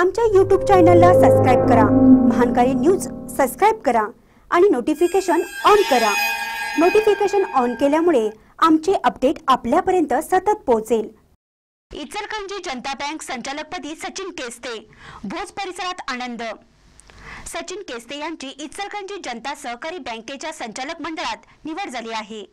आमच्या यूट्यूब चॅनलला सबस्क्राईब करा. महानकारी न्यूज सबस्क्राईब करा आणि नोटिफिकेशन ऑन करा. नोटिफिकेशन ऑन केल्यामुळे आमचे अपडेट आपल्यापर्यंत सतत पोहोचेल. इचलकरंजी जनता बँक संचालकपदी सचिन केस्ते भोज परिसरात आनंद. सचिन केस्ते यांची इचलकरंजी जनता सहकारी बँकेच्या संचालक मंडळात निवड झाली आहे.